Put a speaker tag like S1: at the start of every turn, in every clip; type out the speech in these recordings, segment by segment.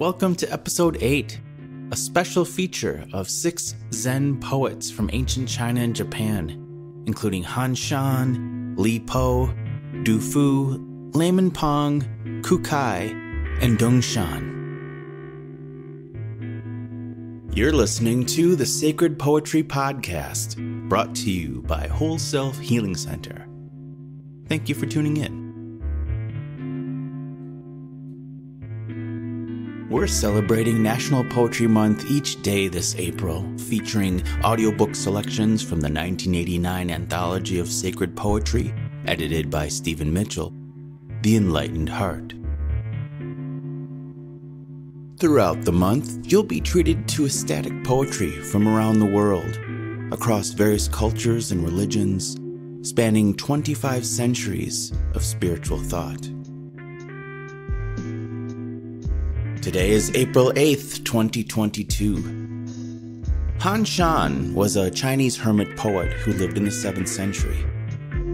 S1: Welcome to episode 8, a special feature of six Zen poets from ancient China and Japan, including Han Shan, Li Po, Du Fu, Layman Pong, Kukai, and Dongshan. You're listening to the Sacred Poetry Podcast, brought to you by Whole Self Healing Center. Thank you for tuning in. We're celebrating National Poetry Month each day this April, featuring audiobook selections from the 1989 Anthology of Sacred Poetry, edited by Stephen Mitchell, The Enlightened Heart. Throughout the month, you'll be treated to ecstatic poetry from around the world, across various cultures and religions, spanning 25 centuries of spiritual thought. Today is April 8th, 2022. Han Shan was a Chinese hermit poet who lived in the 7th century.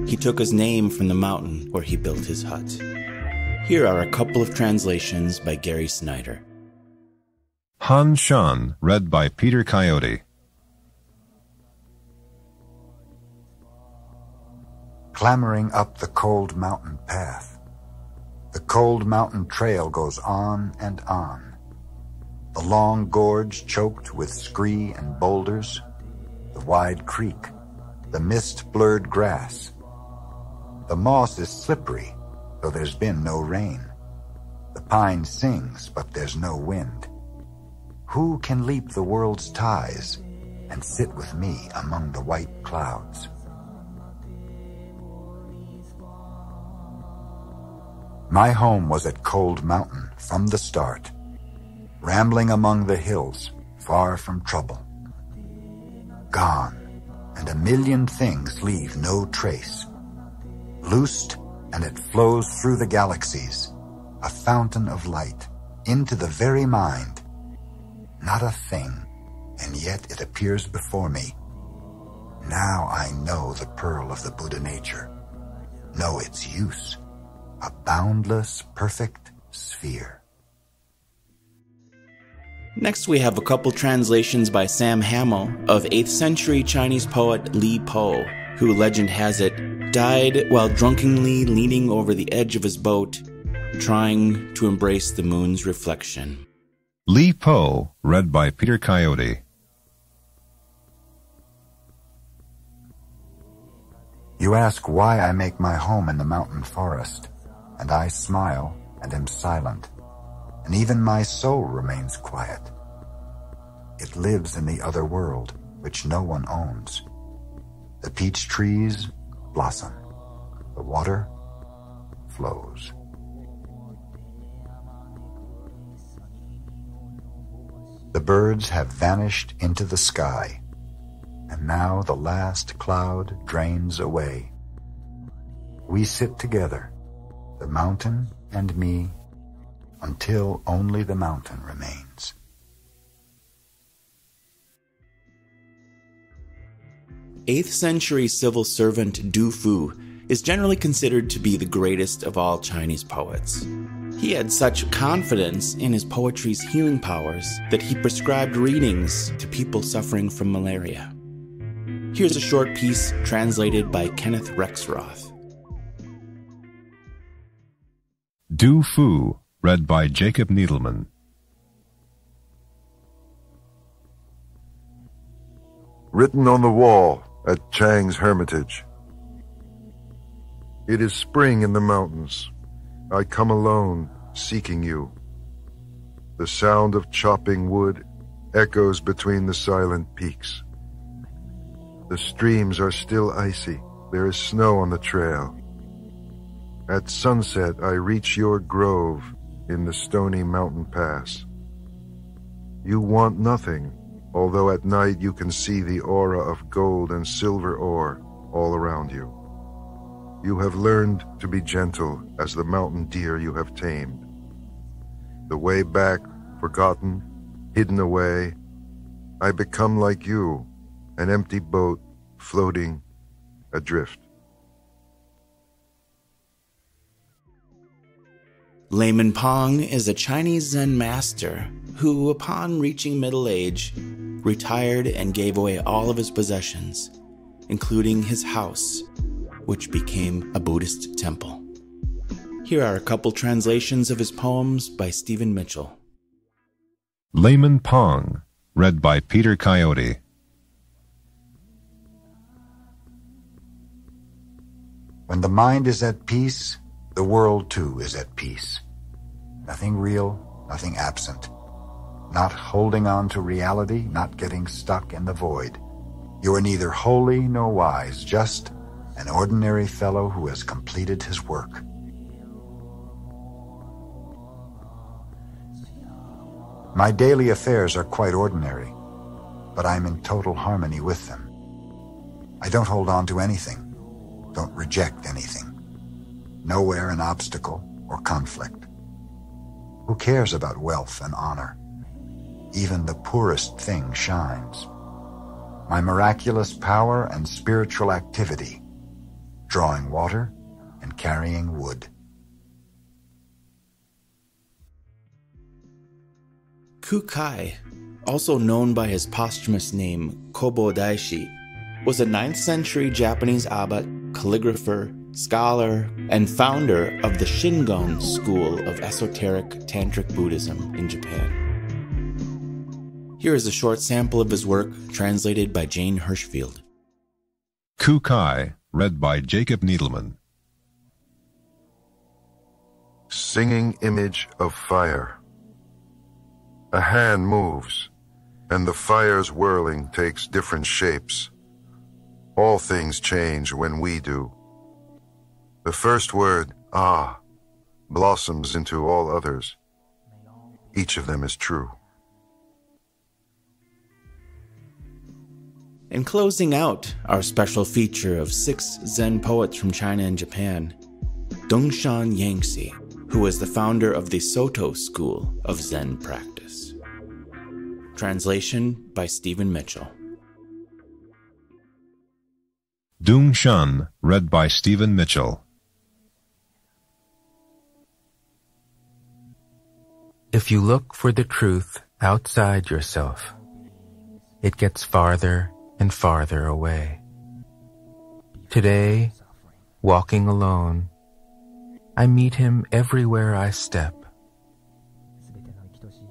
S1: He took his name from the mountain where he built his hut. Here are a couple of translations by Gary Snyder.
S2: Han Shan, read by Peter Coyote.
S3: Clambering up the cold mountain path. The cold mountain trail goes on and on. The long gorge choked with scree and boulders. The wide creek. The mist-blurred grass. The moss is slippery, though there's been no rain. The pine sings, but there's no wind. Who can leap the world's ties and sit with me among the white clouds? My home was at Cold Mountain from the start, rambling among the hills, far from trouble. Gone, and a million things leave no trace. Loosed, and it flows through the galaxies, a fountain of light, into the very mind. Not a thing, and yet it appears before me. Now I know the pearl of the Buddha nature, know its use a boundless, perfect sphere.
S1: Next, we have a couple translations by Sam Hamill of 8th century Chinese poet Li Po, who legend has it died while drunkenly leaning over the edge of his boat, trying to embrace the moon's reflection.
S2: Li Po, read by Peter Coyote.
S3: You ask why I make my home in the mountain forest and I smile and am silent, and even my soul remains quiet. It lives in the other world, which no one owns. The peach trees blossom. The water flows. The birds have vanished into the sky, and now the last cloud drains away. We sit together, the mountain and me, until only the mountain remains.
S1: Eighth century civil servant Du Fu is generally considered to be the greatest of all Chinese poets. He had such confidence in his poetry's healing powers that he prescribed readings to people suffering from malaria. Here's a short piece translated by Kenneth Rexroth.
S2: Du Fu, read by Jacob Needleman.
S4: Written on the wall at Chang's Hermitage. It is spring in the mountains. I come alone, seeking you. The sound of chopping wood echoes between the silent peaks. The streams are still icy. There is snow on the trail. At sunset, I reach your grove in the stony mountain pass. You want nothing, although at night you can see the aura of gold and silver ore all around you. You have learned to be gentle as the mountain deer you have tamed. The way back, forgotten, hidden away, I become like you, an empty boat floating adrift.
S1: Layman Pong is a Chinese Zen master who, upon reaching middle age, retired and gave away all of his possessions, including his house, which became a Buddhist temple. Here are a couple translations of his poems by Stephen Mitchell.
S2: Layman Pong, read by Peter Coyote.
S3: When the mind is at peace, the world too is at peace. Nothing real, nothing absent. Not holding on to reality, not getting stuck in the void. You are neither holy nor wise, just an ordinary fellow who has completed his work. My daily affairs are quite ordinary, but I'm in total harmony with them. I don't hold on to anything, don't reject anything. Nowhere an obstacle or conflict. Who cares about wealth and honor? Even the poorest thing shines. My miraculous power and spiritual activity, drawing water and carrying wood.
S1: Kukai, also known by his posthumous name Kobo Daishi, was a 9th century Japanese abbot, calligrapher, scholar, and founder of the Shingon school of esoteric tantric Buddhism in Japan. Here is a short sample of his work translated by Jane Hirshfield.
S2: Kukai, read by Jacob Needleman.
S4: Singing image of fire. A hand moves, and the fire's whirling takes different shapes. All things change when we do. The first word, ah, blossoms into all others. Each of them is true.
S1: In closing out our special feature of six Zen poets from China and Japan, Dongshan Liangjie, who was the founder of the Soto school of Zen practice. Translation by Stephen Mitchell.
S2: Dung Shan, read by Stephen Mitchell.
S5: If you look for the truth outside yourself, it gets farther and farther away. Today, walking alone, I meet him everywhere I step.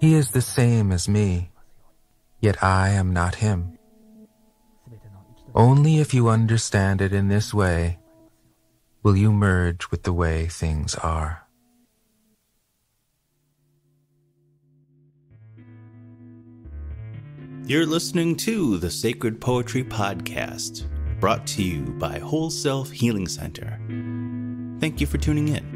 S5: He is the same as me, yet I am not him. Only if you understand it in this way will you merge with the way things are.
S1: You're listening to the Sacred Poetry Podcast, brought to you by Whole Self Healing Center. Thank you for tuning in.